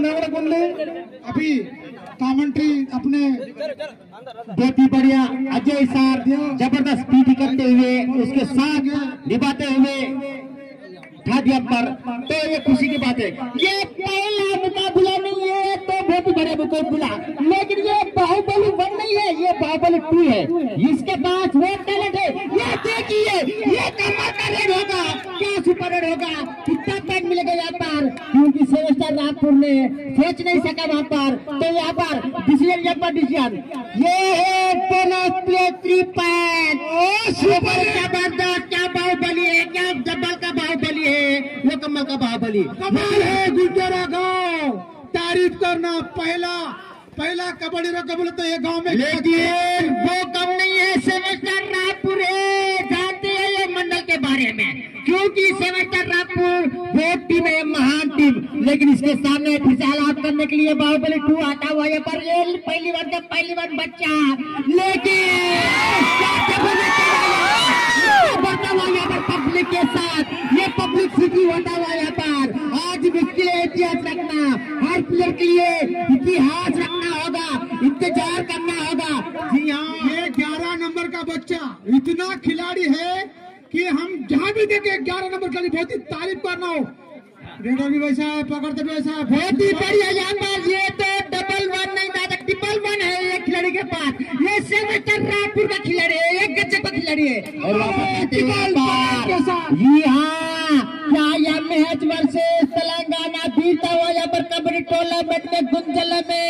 नवरकुंडली अभी कमेंट्री अपने बेटी बढ़िया अजय सर ज़बरदस्त पीटी करते हुए, उसके साथ निभाते हुए था पर। तो ये खुशी की बात है। ये पहला मुकाबला तो ही बड़ा मुकाबला लेकिन ये बाहुबली वन नहीं है, ये बाहुबली टू है। इसके पास वो टैलेंट है। ये देखिए, ये रेड होगा। क्या सुपर रेड होगा? कितना पॉइंट मिलेगा यहाँ पर? क्योंकि सेमेस्टर नागपुर ने सोच नहीं सका वहाँ पर। तो यहाँ पर डिसीज़न यहाँ पर डिसीज़न ये है बोनस सुपर ज़बरदस्त क्या बाहुबली है? क्या जब्बल का बाहुबली है? ये कमल का बाहुबली। कमाल है, गुजरा गाँव। तारीफ़ करना। पहला पहला कबड्डी रो रकबल तो ये गाँव में लेकिन वो कम नहीं है सेमेस्टर रायपुर जानते हैं ये मंडल के बारे में। क्योंकि सेमेस्टर रायपुर वो टीम है महान टीम लेकिन इसके सामने फिजाल आउट करने के लिए बाहुबली टू आता हुआ है पर ये पहली बार का पहली बार बच्चा। लेकिन पब्लिक के साथ ये पब्लिक सिटी होता हुआ यहाँ पर आज मुश्किल है इतिहास रखना। हर प्लेयर के लिए इतिहास रखना होगा इंतज़ार करना होगा। जी हाँ ये ग्यारह नंबर का बच्चा। इतना खिलाड़ी है कि हम जहाँ भी देखे ग्यारह नंबर का बहुत ही तारीफ़ करना हो। रेडर भी वैसा है पकड़ते भी वैसा है। बहुत ही बढ़िया यहाँ पर। ये तो डबल वन नहीं दादा ट्रिपल वन है ये खिलाड़ी के पास। ये सेमेस्टर रायपुर का खिलाड़ी है ये गजब का खिलाड़ी है और वापस यहाँ जी हाँ क्या यह मैच वर्सेस तेलंगाना बीता हुआ यहाँ पर कबड्डी टूर्नामेंट में गुंजल में?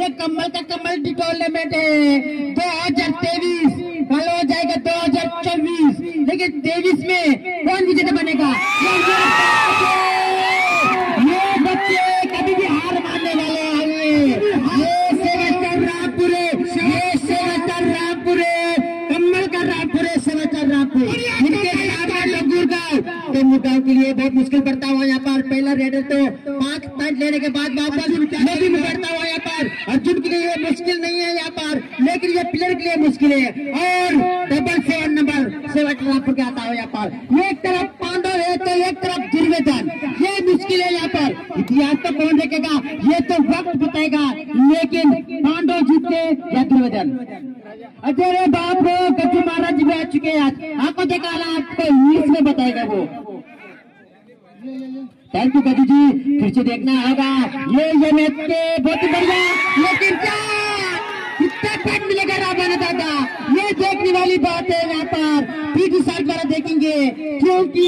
ये कमल का कमल टूर्नामेंट है। दो हज़ार तेईस कल हो जाएगा दो हज़ार चौबीस। लेकिन तेईस में कौन विजेता बनेगा? लिए बहुत मुश्किल पड़ता हुआ यहाँ पर पहला रेडर तो पाँच पॉइंट लेने के बाद वापस में पड़ता हुआ यहाँ पर अर्जुन के लिए मुश्किल नहीं है यहाँ पर लेकिन ये प्लेयर के लिए मुश्किल है। और डबल सेवन नंबर सेवन के आता हुआ यहाँ पर। एक तरफ़ पांडव है तो एक तरफ़ दुर्वेदन ये मुश्किल है यहाँ पर। इतिहास तो कौन देखेगा? ये तो वक्त बताएगा। लेकिन पांडव जीतते या दुर्वेदन अरे बाप रे कच्चू महाराज भी आ चुके हैं। आज आपको देखा ना आपको इंग्लिश में बताएगा वो। थैंक यू दादी जी फिर से देखना होगा। ये ये मैच के बहुत ही बढ़िया लेकिन क्या? कितना पॉइंट मिलेगा रामाना दादा? ये देखने वाली बात है यहाँ पर। पीटी साइड द्वारा देखेंगे क्योंकि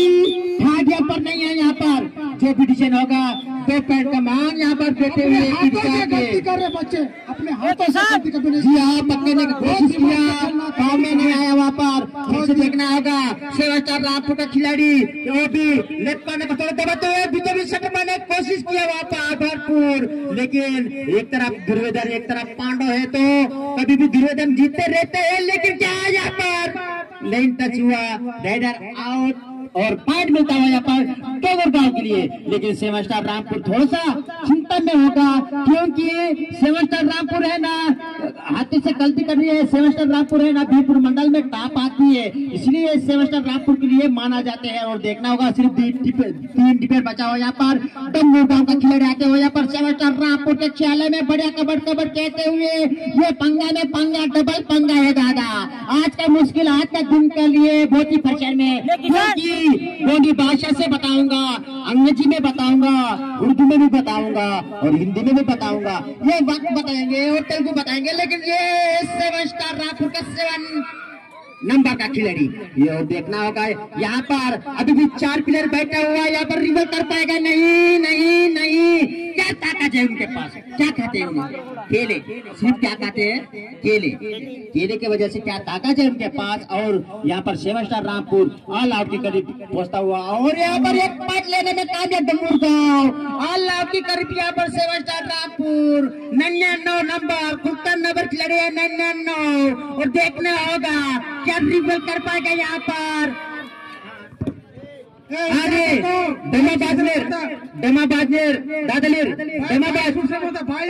यहाँ पर नहीं है यहाँ पर। जो पिटिशन होगा दो पैंट का मान यहाँ पर बैठे हुए हाथों बच्चे। अपने हाथों से नहीं। जी हाँ पकड़ने की कोशिश किया। गाँव में नहीं आया वहाँ पर। फिर से देखना होगा। सेवा स्टार रामपुर का खिलाड़ी वो भी नेट पाने को थोड़ा दबाते हुए भीतर भी शट मारने की कोशिश किया वहाँ पर भरपूर। लेकिन एक तरफ़ दुर्वेदन एक तरफ़ पांडव है तो कभी भी दुर्वेदन जीतते रहते हैं लेकिन क्या है यहाँ पर? लाइन टच हुआ। आउट और पॉइंट मिलता हुआ यहाँ पर टोगर गाँव के लिए। लेकिन सेवन स्टार रामपुर थोड़ा सा चिंता में होगा क्योंकि सेवन स्टार रामपुर है ना हाथी से गलती कर रही है सेवन स्टार रामपुर है ना बीरपुर मंडल में टॉप आती है। इसलिए सेवन स्टार रामपुर के लिए माना जाते हैं और देखना होगा सिर्फ़ तीन डिफेंड बचा हुआ यहाँ पर। डम्बू गाँव का खिलाड़ी आते हुए यहाँ पर सेवन स्टार रामपुर के ख्याल में बढ़िया कबड कबड कहते हुए ये पंगा में पंगा डबल पंगा है दादा। आज का मुश्किल आज का दिन के लिए बहुत ही फ़ैशन में गोंडी भाषा से बताऊँगा, अंग्रेज़ी में बताऊँगा, उर्दू में भी बताऊँगा और हिंदी में भी बताऊँगा। ये वक्त बताएँगे और तेलुगु बताएँगे, लेकिन ये सेवन स्टार रायपुर का सेवन। नंबर का खिलाड़ी। ये देखना होगा, यहाँ पर अभी भी चार प्लेयर बैठा हुआ है, यहाँ पर रिवर कर पाएगा। नहीं नहीं नहीं। क्या ताकत है उनके पास? क्या कहते हैं केले। सिर्फ़ क्या कहते हैं? केले। केले की वजह से क्या ताकत है उनके पास? और यहाँ पर seven star Rampur all out के करीब पहुँचता हुआ, और यहाँ पर एक पाँच लेने में कामयाब डंगूर गाँव ऑल आउट के करीब यहाँ पर सेवन स्टार रामपुर। नन्यानवे नंबर कुत्तन नंबर खिलाड़ी है नन्यानवे और देखना होगा क्या रिवल कर पाएगा यहाँ पर? अरे डमा बाजनेर डमा बाजनेर दादलीर डमा बाज।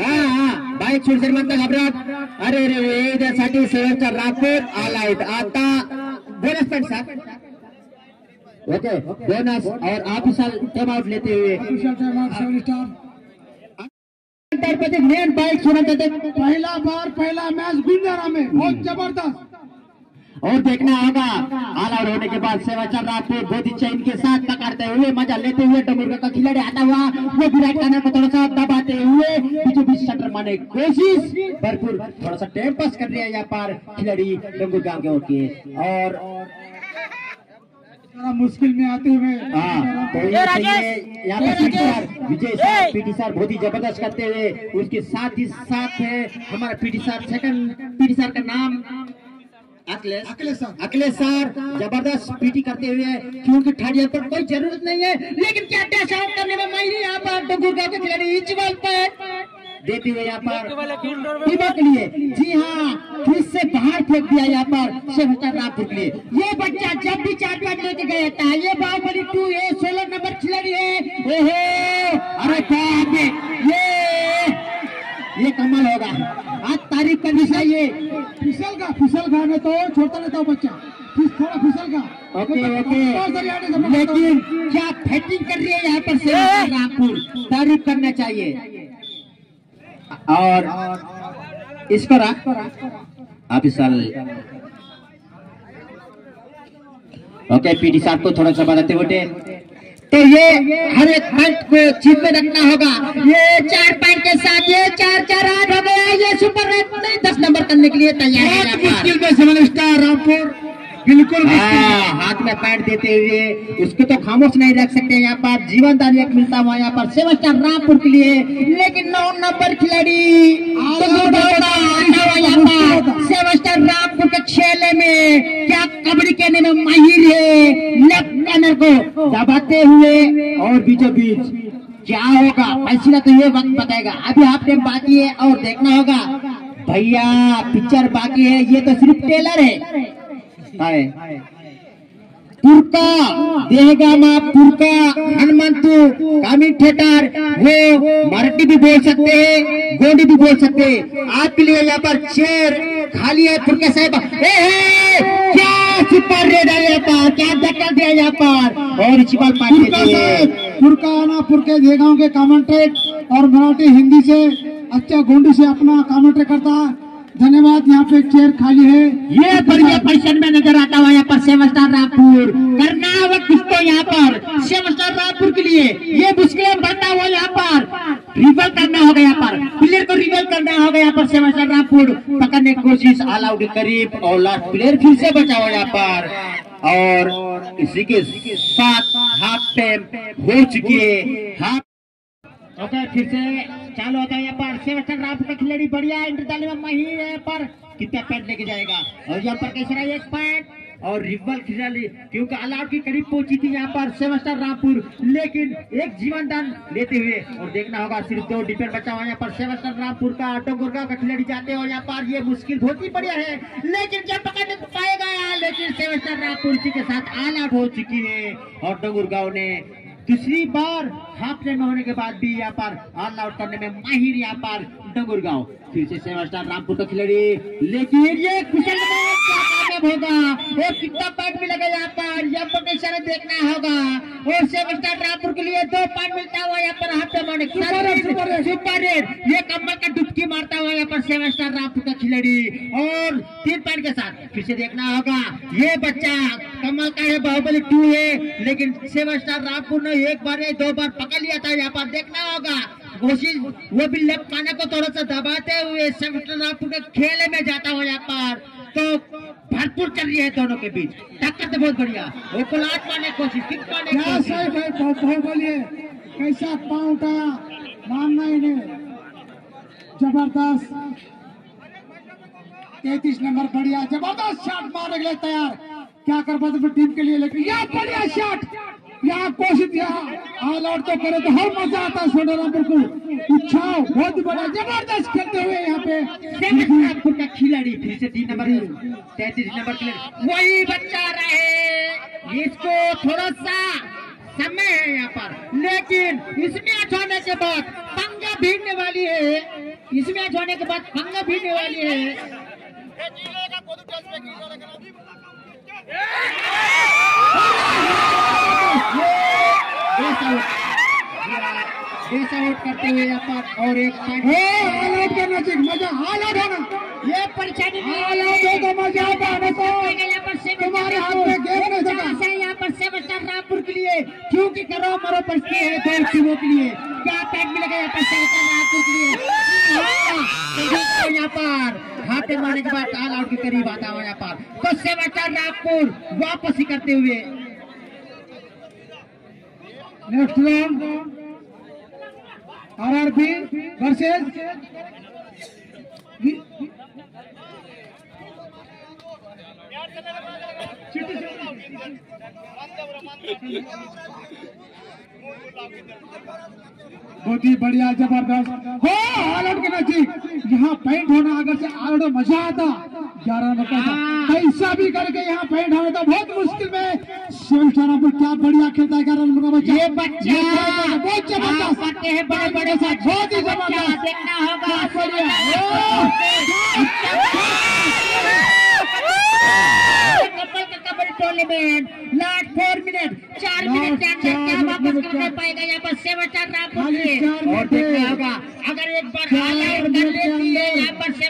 हा हा बाईक सुरसर म्हणता घाबरत अरे सेवनचा ऑल आउट आता। बोनस पॉइंट साहब ओके बोनस और आप इस साल टाइम आउट लेते हुए मेन बाइक सुना पहला बार पहला मैच गुंजारा में बहुत ज़बरदस्त। और देखना होगा। ऑल आउट होने के बाद सेवाचर राठौर बहुत इच्छा इनके साथ पकड़ते हुए मज़ा लेते हुए डमुर्गा का खिलाड़ी आता हुआ वो विराट कॉर्नर को थोड़ा सा दबाते हुए बीचों बीच शटर मारने की कोशिश। भरपूर थोड़ा सा टाइम पास कर रहे हैं यहाँ पर खिलाड़ी डंगुर गाँव के और मुश्किल में आते हुए। हाँ, तो यहाँ पर PT sir Vijay sir PT sir बहुत ही ज़बरदस्त करते हुए उसके साथ ही साथ है हमारा PT sir second PT sir का नाम। अखिलेश। अखिलेश सर। अखिलेश सर ज़बरदस्त पीटी करते हुए क्योंकि थर्ड ईयर पर कोई ज़रूरत नहीं है लेकिन क्या आउट करने में माहिर यहाँ पर? डोगुर गाँव के खिलाड़ी इच बॉल पर। देते हुए यहाँ पर। टीमों के लिए। जी हाँ फिर से बाहर फेंक दिया यहाँ पर। सेवस्टर रामपुर के लिए। ये बच्चा जब भी चार पैक लेके गया था ये बाहुबली टू ये सोलह नंबर खिलाड़ी है। ओहो अरे रे ये ये कमाल होगा। आज तारीफ़ करनी चाहिए फिसल का फिसल का तो छोड़ता नहीं था बच्चा। थोड़ा फिसल का ओके। ओके सा से पकड़ता हूँ। लेकिन क्या फैटिंग कर रही है यहाँ पर सेवस्टर रामपुर? तारीफ़ करना चाहिए। और इसको रख आप इस साल ओके पीटी साहब को थोड़ा सा बताते हुए। तो ये हर एक पॉइंट को जीत में रखना होगा। ये चार पॉइंट के साथ ये चार चार आठ हो गया। ये सुपर रेट नहीं दस नंबर करने के लिए तैयार है यहाँ बहुत पर। मुश्किल में सेवन स्टार रामपुर। बिल्कुल हाँ, हाथ में पैंट देते हुए। उसको तो खामोश नहीं रख सकते यहाँ पर। जीवन दान एक मिलता हुआ यहाँ पर। सेवन स्टार रामपुर के लिए। लेकिन नौ नंबर खिलाड़ी। तो सेवन स्टार में, क्या कबड्डी कहने में माहिर है? लेफ़्ट कॉर्नर को दबाते हुए और बीचों बीच क्या होगा? फैसला तो ये वक्त बताएगा। अभी आपने बाकी है और देखना होगा। भैया पिक्चर बाकी है। ये तो सिर्फ़ टेलर है। पुरका देहगामा पुरका हनुमंतु कामी थिएटर वो मराठी भी बोल सकते हैं गोंडी भी बोल सकते हैं। आपके लिए यहाँ पर चेयर खाली है पुरका साहब। क्या सुपर रेड है यहाँ पर क्या धक्का दिया यहाँ पर। और इचिबाल पार्टी पुरका पुरकाना पुरके देगांव के कमेंट्रेट और मराठी हिंदी से अच्छा गोंडी से अपना कमेंट्रेट करता। है धन्यवाद यहाँ पे चेयर खाली है। ये बढ़िया पोजिशन में नज़र आता हुआ यहाँ पर सेवन स्टार रामपुर करना होगा कुछ तो यहाँ पर सेवन स्टार रामपुर के लिए। ये मुश्किलें बढ़ता हुआ यहाँ पर रिवल करना होगा यहाँ पर। प्लेयर को रिवल करना होगा यहाँ पर सेवन स्टार रामपुर पकड़ने की कोशिश ऑल आउट करीब और लास्ट प्लेयर फिर से बचा हुआ यहाँ पर। और इसी के साथ हाफ़ टाइम हो चुकी है। हाफ़ ओके फिर से चालू होता है यहाँ पर। सेवस्टर रामपुर का खिलाड़ी बढ़िया इंटर डालने में माहिर है पर। कितना पैंट लेके जाएगा? और यहाँ पर कैसे एक पैंट और रिवल खिलाड़ी, क्योंकि अलाउट के करीब पहुँची थी यहाँ पर सेवस्टर रामपुर। लेकिन एक जीवन दान लेते हुए, और देखना होगा, सिर्फ़ दो डिफेंड बचा हुआ यहाँ पर। सेवस्टर रामपुर का डोंगुरगांव का खिलाड़ी जाते हो यहाँ पर ये मुश्किल बहुत ही बढ़िया है। लेकिन जब पकड़ने को पाएगा लेकिन सेवस्टर रामपुर के साथ ऑल आउट हो चुकी है। और डोंगुरगांव ने दूसरी बार हाफ़ में होने के बाद भी यहाँ पर ऑल आउट करने में माहिर यहाँ पर डंगुर गाँव फिर से सेवन स्टार रामपुर का खिलाड़ी, लेकिन ये कुशल में होगा। और कितना पॉइंट मिलेगा यहाँ पर? यहाँ है देखना होगा। और सेवन स्टार रामपुर के लिए दो पॉइंट मिलता हुआ यहाँ पर होने के सुपर रेड, ये कमल का डुबकी मारता हुआ यहाँ पर सेवन स्टार रामपुर का खिलाड़ी। और तीन पॉइंट के साथ फिर से देखना होगा। ये बच्चा कमल का है बाहुबली टू है। लेकिन सेवन स्टार रामपुर ने एक बार दो बार पकड़ लिया था। यहाँ पर देखना होगा। कोशिश वो भी लेफ़्ट पाने को थोड़ा सा दबाते हुए सेवन स्टार रामपुर के खेले में जाता हुआ यहाँ पर। तो भरपूर चल रही है दोनों के बीच। टक्कर तो बहुत बढ़िया। वो पुलाट मारने कोशिश किक मारने क्या सही भाई बहुत बहुत बोलिए कैसा पाँव उठाया मानना ही। नहीं ज़बरदस्त। तैतीस नंबर बढ़िया। ज़बरदस्त शॉट मारने के लिए तैयार। क्या कर पाते टीम के लिए लेकिन यह बढ़िया शॉट यहाँ कोशिश यहाँ ऑल आउट तो करे तो हर मज़ा आता है सोना रामपुर को। उछाओ बहुत बढ़िया ज़बरदस्त खेलते हुए यहाँ पे। सेवन का खिलाड़ी फिर से तीन नंबर तैतीस नंबर खिलाड़ी वही बच्चा रहे इसको थोड़ा सा समय है यहाँ पर। लेकिन इसमें आठ होने के बाद पंगा भिड़ने वाली है। इसमें आठ होने के बाद पंगा भिड़ने वाली है। बेस आउट करते हुए और एक आउट करना चाहिए मज़ा ऑल आउट होना ये परेशानी ऑल आउट हो तो मज़ा आता है तुम्हारे हाथ में गेम नहीं सका यहाँ पर सेवन स्टार रामपुर के लिए क्योंकि करो मरो परिस्थिति है दो टीमों के लिए क्या पैक मिलेगा यहाँ पर सेवन रामपुर के लिए हाँ, यहाँ पर हाथे मारने के बाद ऑल आउट के करीब आता हुआ यहाँ पर। तो सेवन स्टार रामपुर वापसी करते हुए नेक्स्ट राउंड आरआरबी वर्सेस बहुत ही बढ़िया, ज़बरदस्त। हो आउट के नज़दीक। यहाँ पेंट होना अगर से आउट मज़ा आता। ग्यारह नंबर का कैसा भी करके यहाँ पॉइंट होना तो बहुत मुश्किल में। शिव पर क्या बढ़िया खेलता है ग्यारह नंबर का बच्चा। ये बच्चा। बहुत ज़बरदस्त। करते हैं बड़े बड़े से बहुत ही ज़बरदस्त। देखना होगा। लास्ट फोर मिनट चार मिनट के अंदर क्या वापस कर पाएगा यहाँ पर सेवन चार और मिनट देखना है। होगा अगर एक बार चार कर मिनट के लेती है अंदर। यहाँ पर सेवन स्टार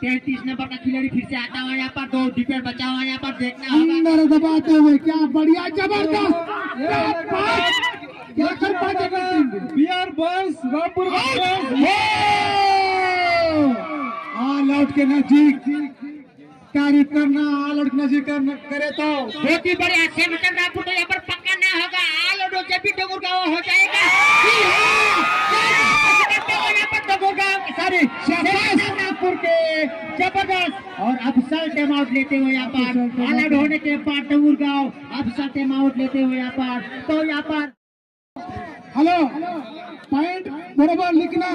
तैंतीस नंबर का खिलाड़ी फिर से आता हुआ यहाँ पर दो डिफेंड बचा हुआ यहाँ पर देखना अंदर दबाते हुए क्या बढ़िया ज़बरदस्त क्या पास क्या कर पाते Bihar boys Rampur all out के नज़दीक तारीफ़ करना ऑल आउट के नज़दीक करे तो बहुत ही बढ़िया से मतलब रामपुर को यहाँ पर पकड़ना होगा आलो जब भी डोगुर गाँव हो जाएगा हाँ! के सारे रामपुर के ज़बरदस्त और अफसल टाइम आउट लेते हुए यहाँ पर अलर्ट होने के बाद डोगुर गाँव अफसल टाइम आउट लेते हुए यहाँ पर। तो यहाँ पर हेलो पॉइंट बरोबर लिखना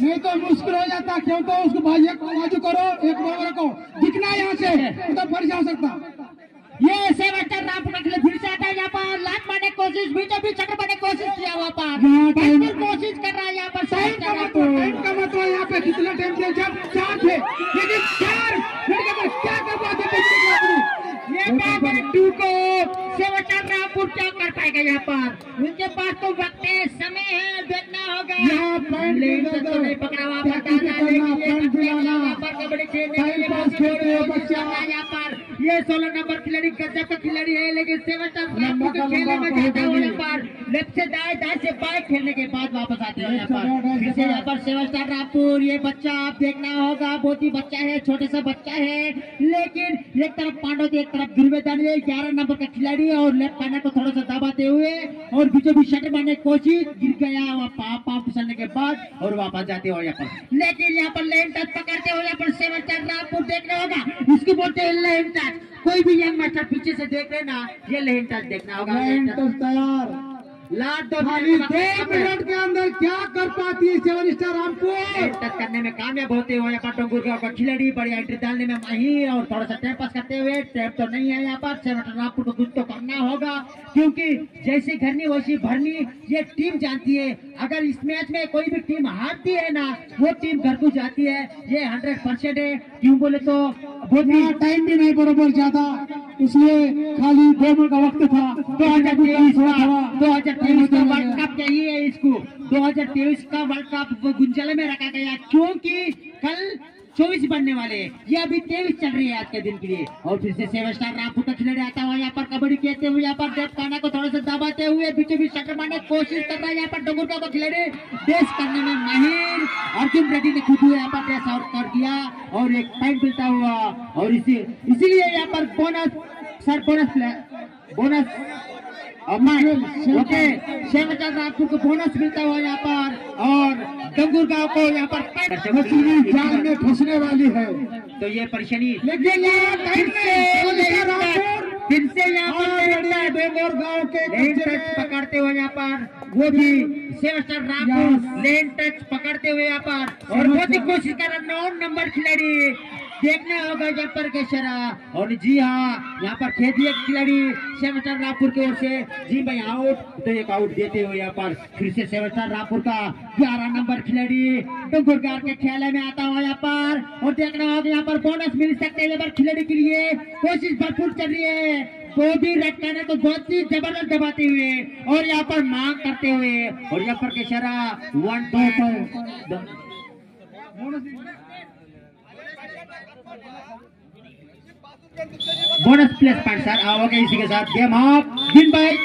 नहीं तो मुश्किल हो जाता क्यों तो उसको भाई एक बाजू करो एक बराबर रखो। दिखना यहाँ से तो फ़र्ज़ जा सकता। ये सेवस्टर रामपुर के लिए फिर से आता है यहाँ पर। लात मारने की कोशिश बीचों बीच चक्कर मारने की कोशिश किया वहाँ पर। कोशिश कर रहा है यहाँ पर। टाइम दिया जब चार थे लेकिन चार मिनट के बाद क्या कर पाते ये टाइगर टू को सेवस्टर रामपुर क्या कर पाएगा यहाँ पर? उनके पास तो वक्त है समय है देखना होगा। यहाँ तो नहीं पकड़ा वहाँ पर पर कबड्डी खेलने के लिए रहे हैं बच्चा। यहाँ पर। ये सोलह नंबर खिलाड़ी गजब का खिलाड़ी है लेकिन रामपुर का खेलने में लंबा लेफ़्ट से दाएँ दाएँ से बाएँ खेलने के बाद वापस आते हैं यहाँ पर। फिर से यहाँ पर सेवन स्टार रामपुर ये बच्चा आप देखना होगा बहुत ही बच्चा है छोटे सा बच्चा है। लेकिन एक तरफ़ पांडव एक तरफ़ दुर्वेदन है ग्यारह नंबर का खिलाड़ी और लेफ़्ट कॉर्नर को थोड़ा सा दबाते हुए और बीचों बीच शटर मारने की कोशिश गिर गया वहाँ पाप पाप फिसलने के बाद और वापस जाते हो यहाँ पर। लेकिन यहाँ पर लेन टच पकड़ते हो यहाँ पर सेवन स्टार रामपुर देखना होगा। इसको बोलते हैं लेन टच कोई भी यंग मास्टर पीछे से देख रहे ना ये लेन टच देखना होगा। तैयार। खाली मिनट दो मिनट के अंदर क्या कर पाती है सेवन स्टार हमको करने में कामयाब होते हुए यहाँ डोंगुर का खिलाड़ी बढ़िया एंट्री डालने में माहिर और थोड़ा सा टाइम पास करते हुए टाइम तो नहीं है यहाँ पर सेवन रामपुर को कुछ तो करना होगा क्योंकि जैसी घरनी वैसी भरनी ये टीम जानती है। अगर इस मैच में कोई भी टीम हारती है ना वो टीम घर को जाती है। ये हंड्रेड परसेंट है। क्यों बोले तो टाइम भी नहीं बराबर ज़्यादा इसलिए खाली दो मिनट का वक्त था। दो हज़ार तेईस दो हज़ार तेईस का वर्ल्ड कप चाहिए है इसको? दो हज़ार तेईस का वर्ल्ड कप गुंजले में रखा गया क्योंकि कल चौबीस बनने वाले ये अभी तेईस चल रही है आज के दिन के लिए। और फिर से सेवन स्टार रामपुर का खिलाड़ी आता हुआ यहाँ पर कबड्डी खेलते हुए यहाँ पर डेप खाना को थोड़ा सा दबाते हुए बीचों बीच शटर मारने की कोशिश कर रहा है यहाँ पर डोगुरका का खिलाड़ी। देश करने में माहिर अर्जुन रेड्डी ने खुद यहाँ पर देश आउट कर दिया और एक पॉइंट मिलता हुआ। और इसी इसीलिए यहाँ पर bonus sir bonus bonus okay. Rajput को बोनस मिलता हुआ यहाँ पर और डंगूर गाँव को यहाँ पर मछली जाल में फंसने वाली है। तो ये परेशानी लेकिन यहाँ फिर से यहाँ पर लेन टच, गाँव के पकड़ते हुए यहाँ पर वो भी सेवस्टर रामपुर लेन टच पकड़ते हुए यहाँ पर। और बहुत ही कोशिश कर रहा नौ नंबर खिलाड़ी। देखना होगा यहाँ पर कैशरा। और जी हाँ यहाँ पर एक खिलाड़ी सेवस्टर रामपुर की ओर से। जी भाई आउट तो एक आउट देते हुए यहाँ पर फिर से सेवस्टर रामपुर का ग्यारह नंबर खिलाड़ी डुंगरगार के खेले में आता हुआ यहाँ पर। और देखना होगा यहाँ पर बोनस मिल सकते हैं पर खिलाड़ी के लिए। कोशिश भरपूर चल रही है। भी रेड कार्ड को बहुत ही ज़बरदस्त दबाते हुए और यहाँ पर मांग करते हुए। और यहाँ पर केशरा one two bonus place point sir आओगे इसी के साथ गेम ऑफ़ दिन भाई